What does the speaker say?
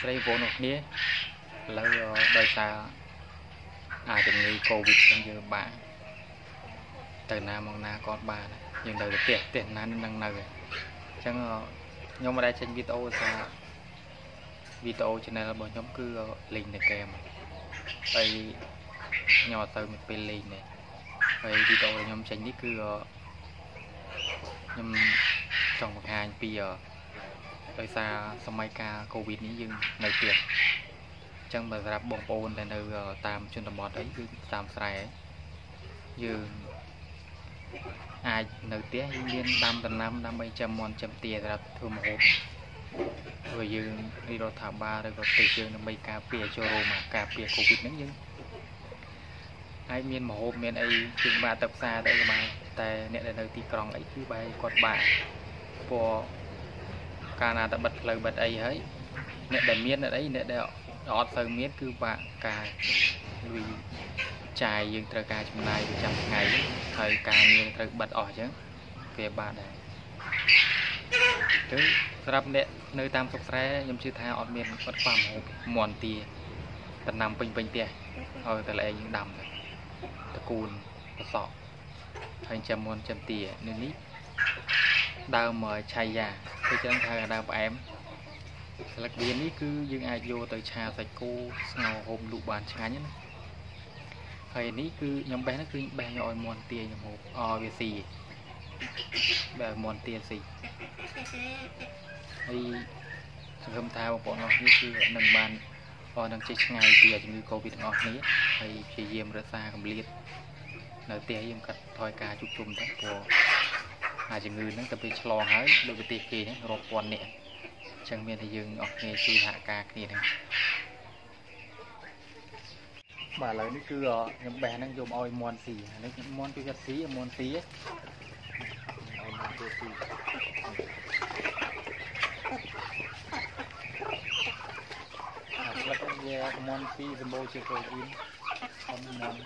ស្រីបងប្អូនគ្នាឥឡូវដោយសារអាជំងឺ Covid ហ្នឹងយើងបាក់ទៅណាមកណាក៏បានយើងនៅផ្ទះផ្ទះណានឹងនៅអញ្ចឹងខ្ញុំមិនដែលចេញវីដេអូថាវីដេអូ channel របស់ខ្ញុំគឺលេងនៅហ្គេមហើយខ្ញុំអត់ទៅមានពេលលេងទេហើយវីដេអូខ្ញុំចេញនេះគឺខ្ញុំចង់បង្ហាញពី ដោយសារសម័យកាលកូវីដនេះយើងនៅផ្ទះអញ្ចឹងសម្រាប់បងប្អូនដែលនៅ តាមជនបទអីគឺតាមស្រែយើងអាចនៅផ្ទះយើងមានដាំដំណាំដើម្បីចាំមន់ចាំទាសម្រាប់ធ្វើម្ហូបព្រោះយើងនេះរដ្ឋាភិបាលឬក៏ប្រទេសយើងដើម្បីការពារចូលរួមការពារកូវីដហ្នឹងយើងហើយមានម្ហូបមានអីជាងបាទៅផ្សារទៅក៏បានតែអ្នកដែលនៅទីក្រុងអីគឺបែរគាត់បាក់ព្រោះ កាលណាតែបិទផ្លូវបិទអីហើយអ្នកដែលមានអ្នកអីអ្នកដែលអត់ទៅមានគឺបាក់ការលុយចាយយើងត្រូវការចំណាយប្រចាំថ្ងៃហើយការងារត្រូវបិទអស់អញ្ចឹងវាបាក់ដែរទៅសម្រាប់អ្នកនៅតាមស្រុកស្រែខ្ញុំជឿថាអត់មានអត់ខ្វះម្ហូបមន់ទាដំណាំពេញពេញផ្ទះហើយតែលែងយើងដាំទៅតកូនប្រសក់ហើយចាំមន់ចាំទានៅនេះដើមឆៃយ៉ា គេចឹងថាដើមផ្អែមស្លឹកវានេះគឺយើងអាចយកទៅឆាសាច់គោស្ងោរហូបលក់បានឆ្ងាញ់ណាហើយនេះគឺខ្ញុំបេះហ្នឹងគឺបេះយកឲ្យមន់ទាខ្ញុំហូបអវាស៊ីបែរមន់ទាស៊ីហើយសង្ឃឹមថាបងប្អូនអស់នេះគឺនឹងបានអស់នឹងជិះឆ្ងាយពីជំងឺ Covid ទាំងអស់គ្នាហើយព្យាយាមរក្សាកម្រិតនៅផ្ទះយើងកាត់ថយការជួបជុំទៅព្រោះ អាជំងឺហ្នឹងទៅពេលឆ្លងហើយដូចប្រទេសគេហ្នឹងរាប់ពាន់នាក់អញ្ចឹងមានតែយើងអស់គ្នាជួយសហការគ្នាហ្នឹងបាទឥឡូវនេះគឺខ្ញុំបេះហ្នឹងយកឲ្យមន់ស៊ីនេះមន់ពីកាត់ស៊ីមន់ស៊ីឲ្យមន់ទៅស៊ីអាស្លឹកវាមន់ស៊ីសម្បូរជាប្រូតេអ៊ីនអមមន់